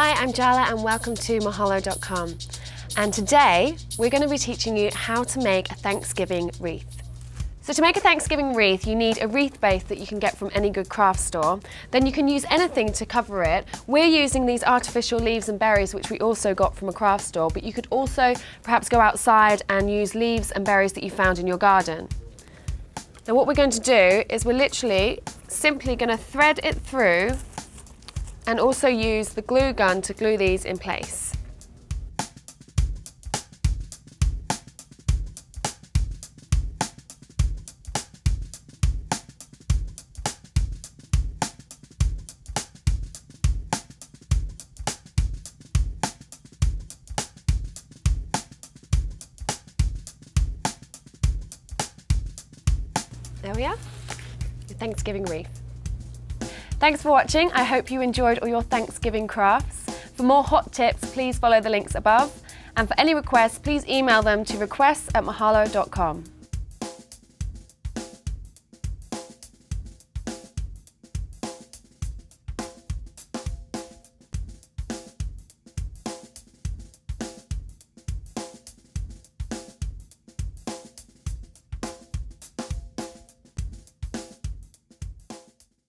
Hi, I'm Jaala and welcome to Mahalo.com. And today we're going to be teaching you how to make a Thanksgiving wreath. So to make a Thanksgiving wreath, you need a wreath base that you can get from any good craft store. Then you can use anything to cover it. We're using these artificial leaves and berries, which we also got from a craft store, but you could also perhaps go outside and use leaves and berries that you found in your garden. Now what we're going to do is we're literally simply going to thread it through and also use the glue gun to glue these in place. There we are, your Thanksgiving wreath. Thanks for watching. I hope you enjoyed all your Thanksgiving crafts. For more hot tips, please follow the links above. And for any requests, please email them to requests at mahalo.com.